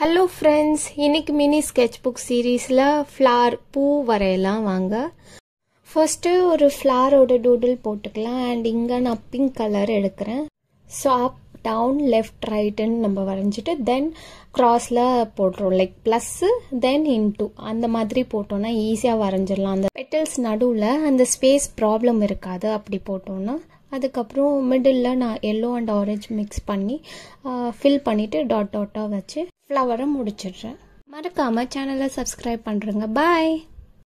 Hello friends இன்னைக்கு mini sketch book சீரீஸில் flower பூ வரையலாம். வாங்க. ஃபர்ஸ்ட்டு ஒரு ஃப்ளாரோட டூடில் போட்டுக்கலாம். அண்ட் இங்கே நான் பிங்க் கலர் எடுக்கிறேன். ஸோ அப் டவுன் லெஃப்ட் ரைட்டுன்னு நம்ம வரைஞ்சிட்டு தென் க்ராஸில் போடுறோம். லைக் ப்ளஸ்ஸு தென் இன்டூ அந்த மாதிரி போட்டோன்னா ஈஸியாக வரைஞ்சிடலாம். அந்த பெட்டல்ஸ் நடுவில் அந்த ஸ்பேஸ் ப்ராப்ளம் இருக்காது. அப்படி போட்டோன்னா அதுக்கப்புறம் மிடில் நான் எல்லோ அண்ட் ஆரஞ்சு மிக்ஸ் பண்ணி ஃபில் பண்ணிவிட்டு டாட் டாட்டாக வச்சு ஃப்ளவரை முடிச்சிடுறேன். மறக்காமல் சேனலை சப்ஸ்கிரைப் பண்ணுறேங்க பாய்